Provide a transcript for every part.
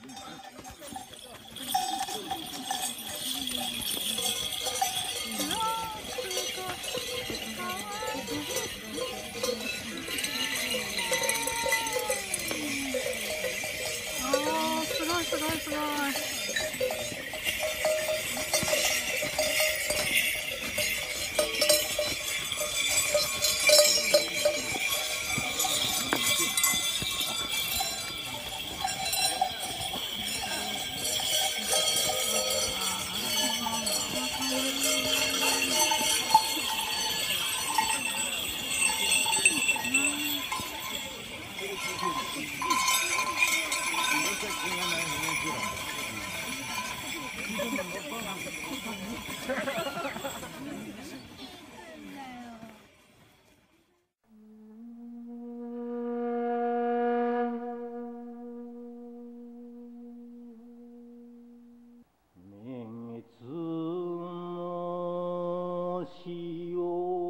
すごいすごいすごい。you.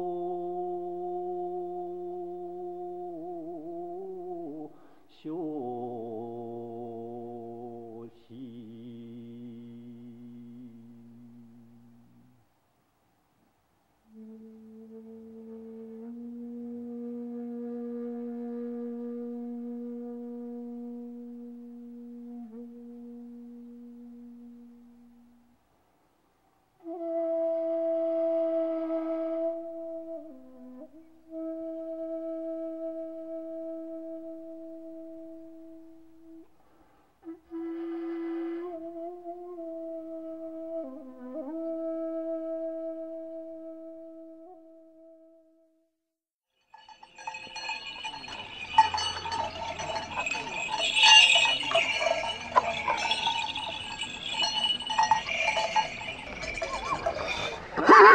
Ha ha!